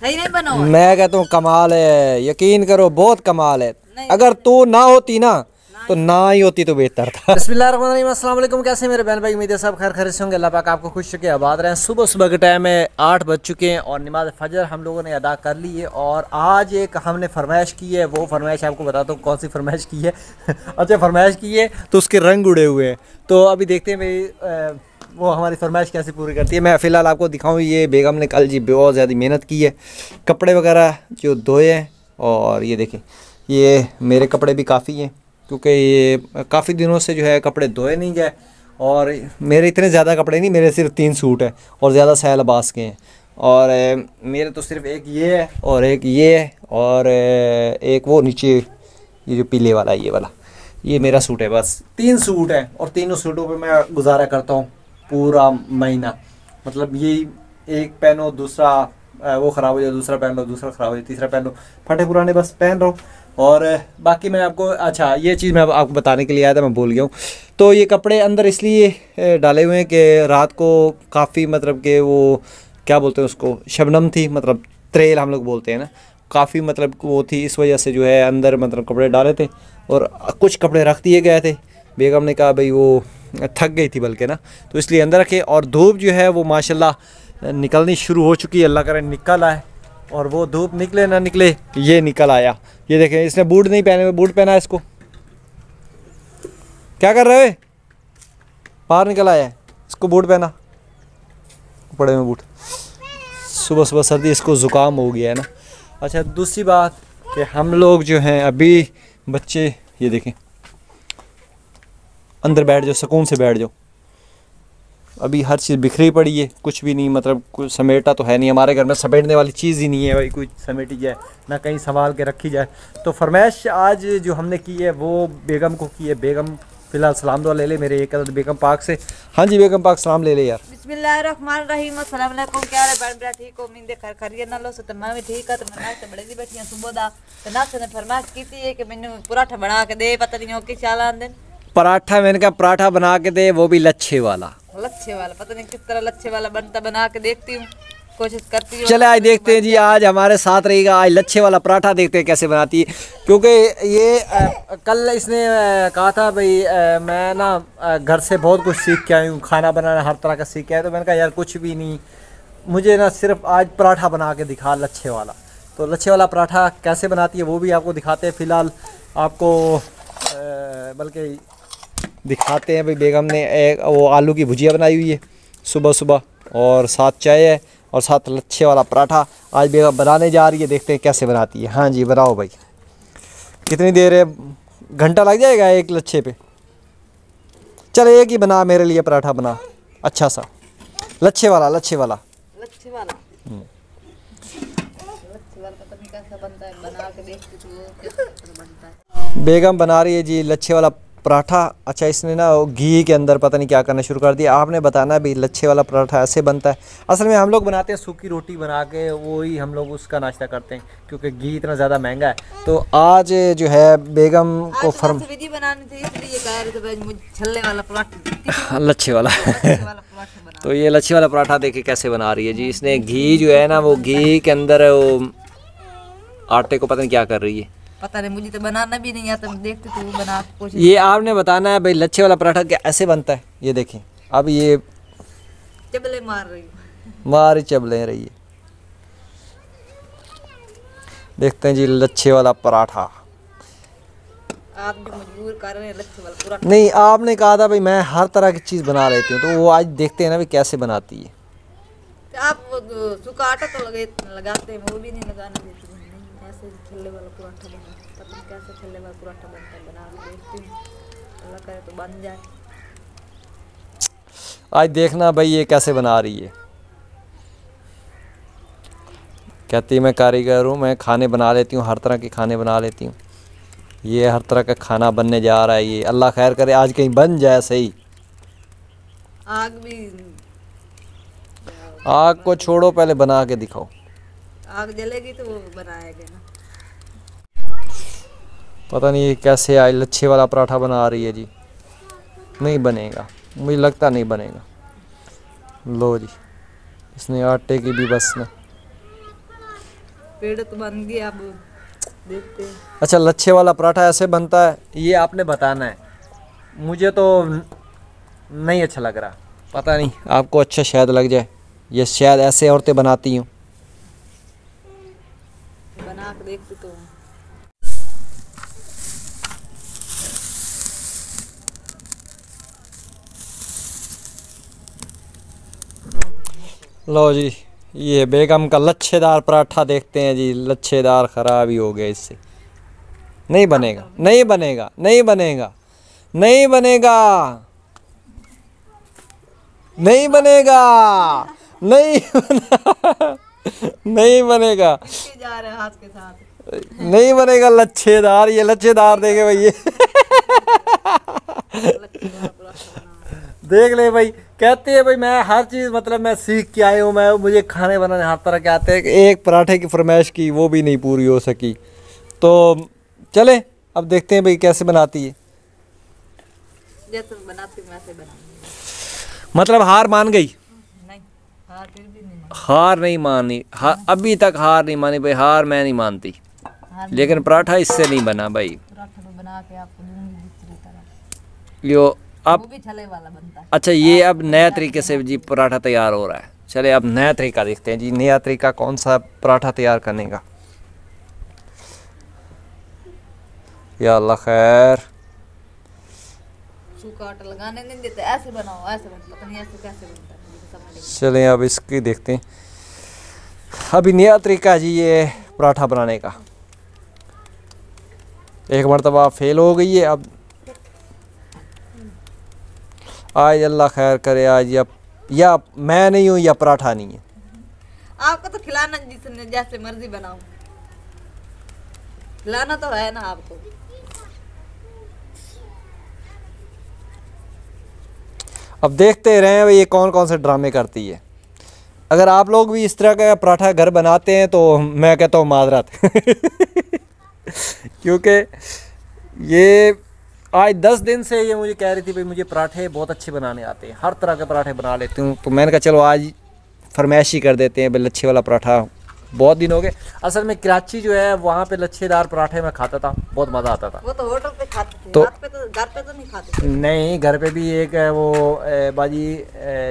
सही नहीं बना हुआ मैं कहता हूँ कमाल है। यकीन करो बहुत कमाल है। अगर तू ना होती ना तो ना ही होती तो बेहतर था। अस्सलाम कैसे मेरे बहन भाई? उम्मीद है सब खैर खैर से होंगे। अल्लाह पाक आपको खुश रखे आबाद रहे। हैं सुबह सुबह के टाइम में आठ बज चुके हैं और नमाज़ फजर हम लोगों ने अदा कर ली है और आज एक हमने फरमाइश की है। वो फरमाइश आपको बताता हूँ कौन सी फरमाइश की है? अच्छा फरमाइश की है तो उसके रंग उड़े हुए हैं। तो अभी देखते हैं भाई वो हमारी फरमाइश कैसे पूरी करती है? मैं फ़िलहाल आपको दिखाऊँ, ये बेगम ने कल जी बहुत ज़्यादा मेहनत की है। कपड़े वगैरह जो धोए हैं, और ये देखें, ये मेरे कपड़े भी काफ़ी हैं, क्योंकि ये काफ़ी दिनों से जो है कपड़े धोए नहीं गए, और मेरे इतने ज़्यादा कपड़े नहीं, मेरे सिर्फ़ तीन सूट हैं, और ज़्यादा सैल अब्बास के हैं। और मेरे तो सिर्फ़ एक ये है, और एक ये है, और एक वो नीचे, ये जो पीले वाला है, ये वाला। ये मेरा सूट है बस, तीन सूट है, और तीनों सूटों पे मैं गुजारा करता हूँ। पूरा महीना। मतलब यही एक पहनो दूसरा वो ख़राब हो जाए, दूसरा पहन लो, दूसरा ख़राब हो जाए, तीसरा पहन लो। फटे पुराने बस पहन रहो। और बाकी मैं आपको अच्छा ये चीज़ मैं आपको बताने के लिए आया था, मैं भूल गया हूँ। तो ये कपड़े अंदर इसलिए डाले हुए हैं कि रात को काफ़ी मतलब कि वो, क्या बोलते हैं उसको, शबनम थी मतलब त्रेल हम लोग बोलते हैं ना। काफ़ी मतलब वो थी, इस वजह से जो है अंदर मतलब कपड़े डाले थे और कुछ कपड़े रख दिए गए थे। बेगम ने कहा, भाई वो थक गई थी बल्कि ना। तो इसलिए अंदर रखे और धूप जो है वो माशाल्लाह निकलनी शुरू हो चुकी है। अल्लाह करे निकल आए और वो धूप निकले ना निकले, ये निकल आया। ये देखें, इसने बूट नहीं पहने हुए, बूट पहना है इसको। क्या कर रहे हो? बाहर निकल आया इसको बूट पहना। पड़े हुए बूट। सुबह सुबह सर्दी, इसको ज़ुकाम हो गया है ना। अच्छा दूसरी बात कि हम लोग जो हैं, अभी बच्चे, ये देखें। अंदर बैठ जाओ, सुकून से बैठ जाओ। अभी हर चीज़ बिखरी पड़ी है, कुछ भी नहीं मतलब कुछ समेटा तो है नहीं। हमारे घर में समेटने वाली चीज़ ही नहीं है भाई कुछ समेटी जाए, ना कहीं संभाल के रखी जाए। तो फरमाइश आज जो हमने की है, वो बेगम को की है। बेगम फ़िलहाल सलाम दुआ ले ले, मेरे एक अदद बेगम पाक से। हाँ जी, बेगम पाक, सलाम ले ले यार। बिस्मिल्लाहिर्रहमानिर्रहीम अस्सलाम वालेकुम क्या हाल है बहन बेटा ठीक हो? मिंदे खर खरिए ना लो, सो मैं भी ठीक है। तो मैं बड़े दी बैठी हूँ सुबह दा। तो ने फरमाइश की थी कि मैंने बना के दे, पता नहीं हो चाल आंदे। पराठा मैंने कहा पराठा बना के दे वो भी लच्छे वाला। लच्छे वाला पता नहीं किस तरह लच्छे वाला बनता बना के देखती हूँ। कोशिश करती हूँ। चले आज देखते हैं जी आज हमारे साथ रहेगा आज लच्छे वाला पराठा देखते हैं कैसे बनाती है। क्योंकि ये अ, कल इसने कहा था भाई अ, मैं ना घर से बहुत कुछ सीख के आई हूँ खाना बनाना हर तरह का सीख के आया तो मैंने कहा यार कुछ भी नहीं। मुझे ना सिर्फ़ आज पराठा बना के दिखा लच्छे वाला। तो लच्छे वाला पराठा कैसे बनाती है वो भी आपको दिखाते हैं। फ़िलहाल आपको बल्कि दिखाते हैं भाई बेगम ने एक वो आलू की भुजिया बनाई हुई है सुबह सुबह और साथ चाय है और साथ लच्छे वाला पराठा आज बेगम बनाने जा रही है देखते हैं कैसे बनाती है। हाँ जी बनाओ भाई। कितनी देर है? घंटा लग जाएगा एक लच्छे पे? चल एक ही बना मेरे लिए पराठा बना। अच्छा सा। लच्छे वाला लच्छे वाला। लच्छे वाला। है हूँ है। बेगम बना रही है जी लच्छे वाला पराठा। अच्छा इसने ना घी के अंदर पता नहीं क्या करना शुरू कर दिया। आपने बताना भी लच्छे वाला पराठा ऐसे बनता है। असल में हम लोग बनाते हैं सूखी रोटी बना के वो ही हम लोग उसका नाश्ता करते हैं क्योंकि घी इतना ज़्यादा महँगा है। तो आज जो है बेगम को फर्म लच्छे वाला। तो ये लच्छे वाला पराठा देखिए कैसे बना रही है जी। इसने घी जो है ना वो घी के अंदर वो आटे को पता नहीं क्या कर रही है। पता नहीं मुझे तो बनाना भी नहीं आता देखती थी बना कोशिश ये आपने बताना है भाई लच्छे वाला पराठा क्या ऐसे बनता है? ये देखें। अब ये चबले मार रही हूँ। मारी चबले रही है। देखते हैं जी लच्छे वाला पराठा। आप भी मजबूर कर रहे हैं लच्छे वाला पराठा नहीं आपने कहा था भाई मैं हर तरह की चीज़ बना लेती हूँ तो वो आज देखते हैं ना भाई कैसे बनाती है। तो आप सूखा आटा तो लगे लगाते हैं वो भी नहीं लगाना देती ऐसे छल्ले वाला पराठा बना पता नहीं कैसे छल्ले वाला पराठा बनता है बना के देखती हूँ। अल्लाह करे तो बन जाए। आज देखना भाई ये कैसे बना रही है। कहती है मैं कारीगर हूँ मैं खाने बना लेती हूँ हर तरह के खाने बना लेती हूँ। ये हर तरह का खाना बनने जा रहा है ये। अल्लाह खैर करे आज कहीं बन जाए सही। आग भी आग को छोड़ो पहले बना के दिखाओ। आग जलेगी तो वो बनाएगा ना। पता नहीं कैसे आज लच्छे वाला पराठा बना रही है जी। नहीं बनेगा मुझे लगता नहीं बनेगा। लो जी इसने आटे की भी बस ना। पेड़ तो बन गए अब देखते हैं। अच्छा लच्छे वाला पराठा ऐसे बनता है ये आपने बताना है। मुझे तो नहीं अच्छा लग रहा पता नहीं आपको अच्छा शायद लग जाए। ये शायद ऐसे औरतें बनाती हूँ। देखते तो लो जी, ये बेगम का लच्छेदार पराठा देखते हैं जी। लच्छेदार ख़राब ही हो गया इससे। नहीं बनेगा नहीं बनेगा नहीं बनेगा नहीं बनेगा नहीं बनेगा, नहीं बना- नहीं बनेगा। जा रहे हाथ के साथ। नहीं बनेगा लच्छेदार ये लच्छेदार देखे पराठा बना देख ले भाई कहते हैं भाई मैं हर चीज़ मतलब मैं सीख के आया हूँ मैं मुझे खाने बनाने हर तरह के आते हैं एक पराठे की फरमाइश की वो भी नहीं पूरी हो सकी। तो चले अब देखते हैं भाई कैसे बनाती है। जैसे बनाती वैसे मतलब हार मान गई? नहीं हाँ फिर भी नहीं। हार नहीं मानी हा, अभी तक हार नहीं मानी भाई हार मैं नहीं मानती। हाँ लेकिन पराठा इससे नहीं बना भाई। तरह यो अब है। अच्छा ये अब नया तरीके से जी पराठा तैयार हो रहा है। चले अब नया तरीका देखते हैं जी नया तरीका कौन सा पराठा तैयार करने का? या अल्लाह खैर। सूखा आटा लगाने नहीं देते ऐसे बनाओ ऐसे बनता पता नहीं ऐसे कैसे बनता है। चलें, अब इसकी देखते हैं। अभी नया तरीका है जी ये पराठा बनाने का। एक मरतबा फेल हो गई है, अब आज अल्लाह खैर करे, आज या या मैं नहीं हूँ या पराठा नहीं है। आपको तो खिलाना जैसे मर्ज़ी बनाओ। खिलाना तो है ना आपको। अब देखते रहें भाई, ये कौन कौन से ड्रामे करती है। अगर आप लोग भी इस तरह का पराठा घर बनाते हैं तो मैं कहता हूँ माजरत क्योंकि ये आज दस दिन से ये मुझे कह रही थी, भाई मुझे पराठे बहुत अच्छे बनाने आते हैं। हर तरह के पराठे बना लेती हूँ। तो मैंने कहा, चलो आज फरमाइश ही कर देते हैं, भाई लच्छे वाला पराठा बहुत दिन हो गए। असल में कराची जो है वहाँ पे लच्छेदार पराठे मैं खाता था बहुत मज़ा आता था। वो तो होटल पे खाते थे तो- पे तो घर पे तो नहीं खाते नहीं घर पे भी एक है वो बाजी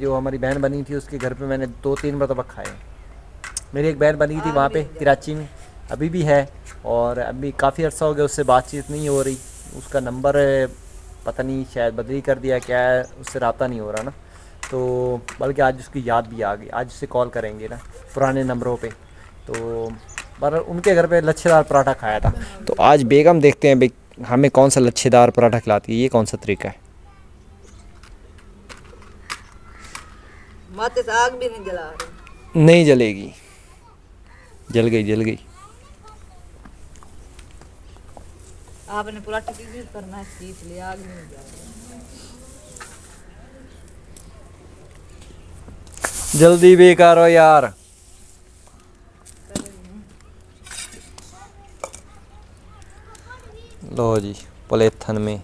जो हमारी बहन बनी थी उसके घर पे मैंने दो तीन मरतबा खाए। मेरी एक बहन बनी थी वहाँ पे कराची में। अभी भी है और अभी काफ़ी अर्सा हो गया उससे बातचीत नहीं हो रही। उसका नंबर पता नहीं शायद बदली कर दिया क्या है उससे रब्ता नहीं हो रहा ना। तो बल्कि आज उसकी याद भी आ गई आज उससे कॉल करेंगे ना पुराने नंबरों पे। तो पर उनके घर पे लच्छेदार पराठा खाया था। तो आज बेगम देखते हैं भाई हमें कौन सा लच्छेदार पराठा खिलाती है? ये कौन सा तरीका है? आग भी नहीं जला रही। नहीं जलेगी। जल गई जल गई। आपने पूरा टिकट करना है आग नहीं जला जल्दी बेकार हो यार। लो जी पलेथन में।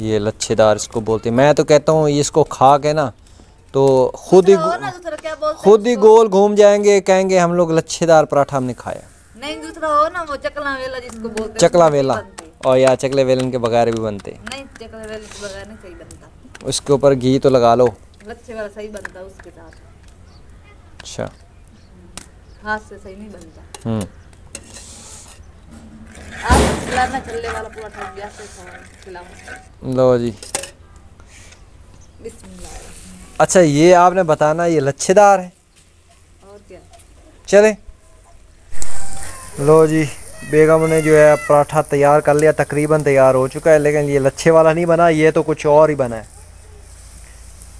ये लच्छेदार इसको बोलते हैं। मैं तो कहता हूँ इसको खा के ना तो खुद ही बोलते खुद ही गोल घूम जाएँगे कहेंगे हम लोग लच्छेदार पराठा हमने खाया। नहीं दूसरा हो ना वो चकला वेला जिसको बोलते चकला वेला। और या चकले वेलन के बगैर भी बनते नहीं चकला वेला के बगैर नहीं सही बनता। उसके ऊपर घी तो लगा लो। लच्छे वाला सही बनता उसके साथ। अच्छा। हाथ से सही नहीं बनता। हम्म। आप चलने वाला पूरा ठग गया से लो जी। अच्छा ये आपने बताना ये लच्छेदार है। और क्या? चले। लो जी बेगम ने जो है पराठा तैयार कर लिया तकरीबन तैयार हो चुका है लेकिन ये लच्छे वाला नहीं बना ये तो कुछ और ही बना है।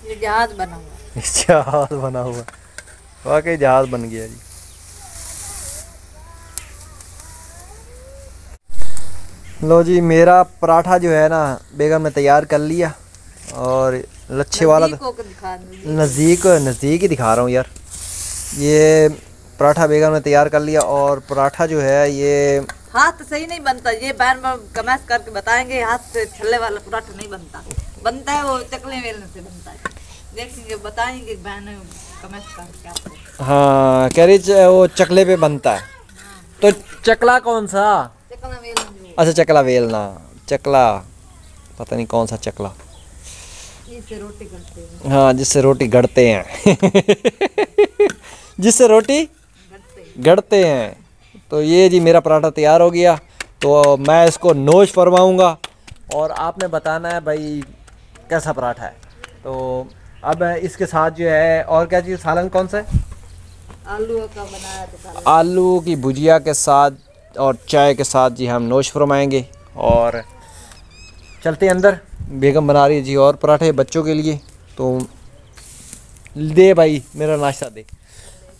ये जहाज़ बना हुआ। जहाज़ बना हुआ। वाकई जहाज़ बन गया जी। लो जी मेरा पराठा जो है ना बेगम ने तैयार कर लिया। और लच्छे वाला नज़दीक नज़दीक नज़दीक ही दिखा रहा हूँ यार। ये पराठा बेगम ने तैयार कर लिया और पराठा जो है ये हाथ सही नहीं बनता ये बहन कमेंट करके बताएँगे हाथ से छल्ले वाला पराठा नहीं बनता। बनता है वो चकले वेलने से बनता है। देखेंगे बताएँगे बहन कमेंट करके हाँ कह रही वो चकले पे बनता है। तो चकला कौन सा? अच्छा चकला वेलना चकला पता नहीं कौन सा चकला। इससे रोटी हैं। हाँ जिससे रोटी गढ़ते हैं। जिससे रोटी हैं। गढ़ते हैं। तो ये जी मेरा पराठा तैयार हो गया। तो मैं इसको नोश फरमाऊँगा। और आपने बताना है भाई कैसा पराठा है। तो अब इसके साथ जो है और क्या चीज़? सालन कौन सा है? आलू का बनाया आलू की भुजिया के साथ और चाय के साथ जी हम नोश फरमाएँगे और चलते अंदर। बेगम बना रही है जी और पराठे बच्चों के लिए। तो दे भाई, मेरा नाश्ता दे।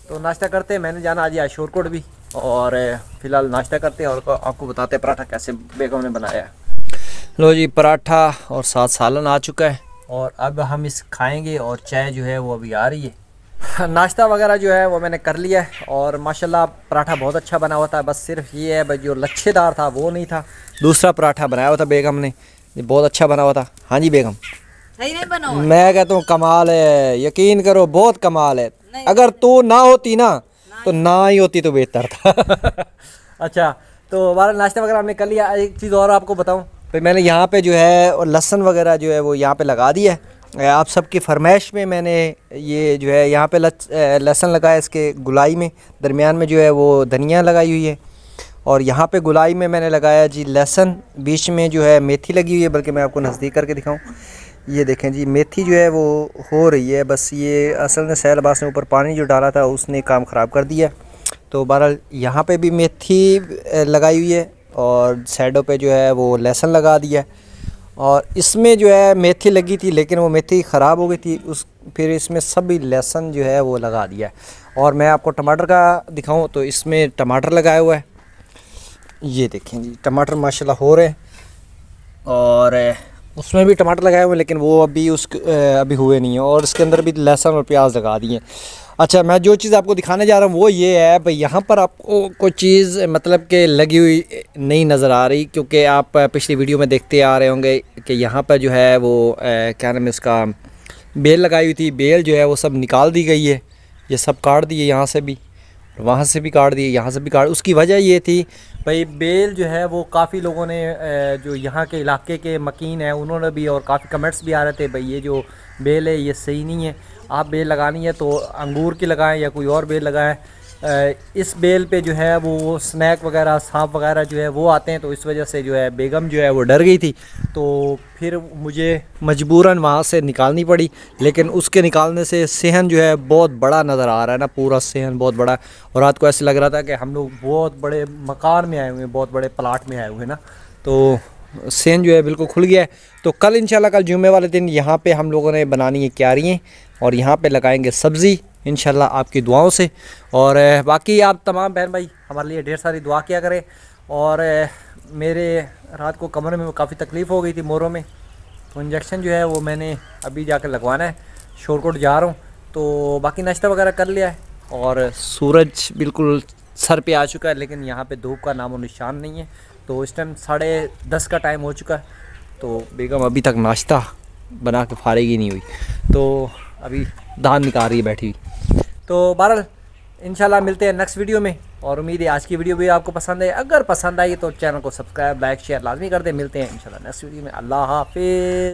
तो नाश्ता करते हैं, मैंने जाना आज शोरकोट भी। और फ़िलहाल नाश्ता करते हैं और आपको बताते हैं पराठा कैसे बेगम ने बनाया। लो जी, पराठा और साथ सालन आ चुका है। और अब हम इस खाएँगे और चाय जो है वो अभी आ रही है। नाश्ता वगैरह जो है वो मैंने कर लिया है और माशाल्लाह पराठा बहुत अच्छा बना हुआ था बस सिर्फ़ ये है भाई जो लच्छेदार था वो नहीं था। दूसरा पराठा बनाया हुआ था बेगम ने ये बहुत अच्छा बना हुआ था। हाँ जी बेगम। सही नहीं बना हुआ मैं कहता हूँ कमाल है यकीन करो बहुत कमाल है। अगर तू ना होती ना तो ना ही होती तो बेहतर था। अच्छा तो हमारा नाश्ता वगैरह हमने कर लिया। एक चीज़ और आपको बताऊँ तो मैंने यहाँ पे जो है और लहसन वगैरह जो है वो यहाँ पे लगा दिया है। आप सबकी फरमाइश में मैंने ये जो है यहाँ पे लहसन लगाया इसके गुलाई में। दरमियान में जो है वो धनिया लगाई हुई है। और यहाँ पे गुलाई में मैंने लगाया जी लहसन। बीच में जो है मेथी लगी हुई है, बल्कि मैं आपको नज़दीक करके दिखाऊँ। ये देखें जी, मेथी जो है वो हो रही है। बस ये असल में सैल अब्बास ने ऊपर पानी जो डाला था, उसने काम ख़राब कर दिया। तो बहरहाल यहाँ पे भी मेथी लगाई हुई है। और साइडों पे जो है वो लहसुन लगा दिया। है और इसमें जो है मेथी लगी थी, लेकिन वो मेथी ख़राब हो गई थी। उस, फिर इसमें सभी लहसुन जो है वो लगा दिया है। और मैं आपको टमाटर का दिखाऊँ तो इसमें टमाटर लगाया हुआ है। ये देखें जी, टमाटर माशाल्लाह हो रहे हैं। और उसमें भी टमाटर लगाए हुए हैं, लेकिन वो अभी उस अभी हुए नहीं हैं। और इसके अंदर भी लहसुन और प्याज लगा दिए अच्छा मैं जो चीज़ आपको दिखाने जा रहा हूँ, वो ये है, भाई, यहाँ पर आपको कोई चीज़ मतलब के लगी हुई नहीं नज़र आ रही, क्योंकि आप पिछली वीडियो में देखते आ रहे होंगे कि यहाँ पर जो है वो क्या नाम है उसका, बेल लगाई हुई थी, बेल जो है वो सब निकाल दी गई है, ये सब काट दिए यहाँ से भी, वहाँ से भी काट दिए, यहाँ से भी काट, उसकी वजह ये थी भाई, बेल जो है वो काफ़ी लोगों ने जो यहाँ के इलाके के मकीन हैं, उन्होंने भी और काफ़ी कमेंट्स भी आ रहे थे, भाई, ये जो बेल है, ये सही नहीं है। आप बेल लगानी है तो अंगूर की लगाएँ या कोई और बेल लगाएँ। इस बेल पे जो है वो स्नैक वगैरह, सांप वगैरह जो है वो आते हैं तो इस वजह से जो है बेगम जो है वो डर गई थी। तो फिर मुझे मजबूरन वहाँ से निकालनी पड़ी, लेकिन उसके निकालने से सेहन जो है बहुत बड़ा नज़र आ रहा है ना, पूरा सेहन बहुत बड़ा। और रात को ऐसे लग रहा था कि हम लोग बहुत बड़े मकान में आए हुए हैं, बहुत बड़े प्लाट में आए हुए हैं ना। तो सेन जो है बिल्कुल खुल गया है। तो कल इंशाल्लाह कल जुमे वाले दिन यहाँ पे हम लोगों ने बनानी है क्यारियाँ, और यहाँ पे लगाएँगे सब्ज़ी। इंशाल्लाह आपकी दुआओं से। और बाकी आप तमाम बहन भाई, हमारे लिए ढेर सारी दुआ किया करें। और मेरे रात को कमरे में काफ़ी तकलीफ़ हो गई थी मोरों में। तो इंजेक्शन जो है वो मैंने अभी जाकर लगवाना है। शोरकोट जा रहा हूँ। तो बाकी नाश्ता वगैरह कर लिया है। और सूरज बिल्कुल सर पे आ चुका है, लेकिन यहाँ पे धूप का नामो निशान नहीं है। तो इस टाइम साढ़े दस का टाइम हो चुका है। तो बेगम अभी तक नाश्ता बना के फारिग नहीं हुई। तो अभी धान निकाल रही है बैठी हुई। तो बहरहाल इनशाला मिलते हैं नेक्स्ट वीडियो में और उम्मीद है आज की वीडियो भी आपको पसंद है अगर पसंद आई तो चैनल को सब्सक्राइब लाइक शेयर लाजमी कर दे। मिलते हैं इनशाला नेक्स्ट वीडियो में। अल्लाह हाफिज़।